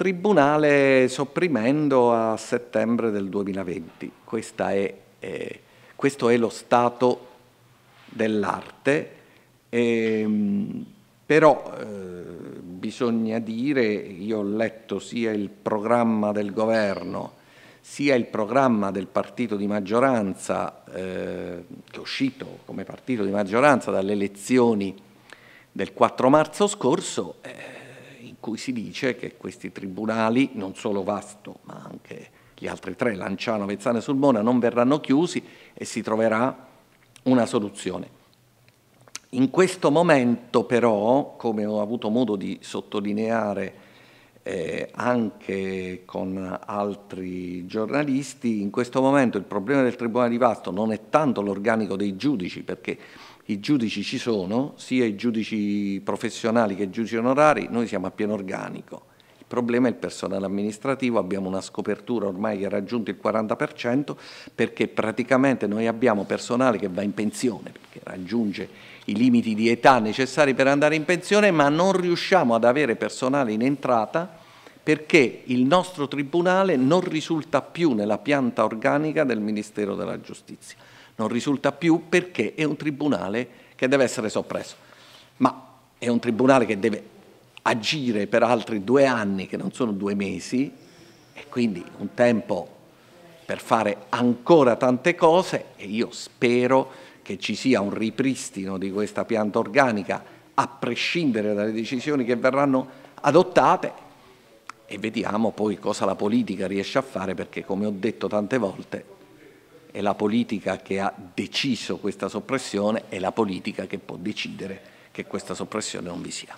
tribunale sopprimendo a settembre del 2020. È, eh, questo è lo stato dell'arte, ehm, però eh, bisogna dire, io ho letto sia il programma del governo sia il programma del partito di maggioranza, eh, che è uscito come partito di maggioranza dalle elezioni del 4 marzo scorso, eh, in cui si dice che questi tribunali, non solo Vasto, ma anche gli altri tre, Lanciano, Vezzano e Sulmona, non verranno chiusi e si troverà una soluzione. In questo momento però, come ho avuto modo di sottolineare eh, anche con altri giornalisti, in questo momento il problema del Tribunale di Vasto non è tanto l'organico dei giudici, perché i giudici ci sono, sia i giudici professionali che i giudici onorari, noi siamo a pieno organico. Il problema è il personale amministrativo, abbiamo una scopertura ormai che ha raggiunto il 40% perché praticamente noi abbiamo personale che va in pensione, perché raggiunge i limiti di età necessari per andare in pensione, ma non riusciamo ad avere personale in entrata perché il nostro Tribunale non risulta più nella pianta organica del Ministero della Giustizia. Non risulta più perché è un Tribunale che deve essere soppresso. Ma è un Tribunale che deve agire per altri due anni, che non sono due mesi, e quindi un tempo per fare ancora tante cose e io spero che ci sia un ripristino di questa pianta organica a prescindere dalle decisioni che verranno adottate e vediamo poi cosa la politica riesce a fare perché come ho detto tante volte è la politica che ha deciso questa soppressione, è la politica che può decidere che questa soppressione non vi sia.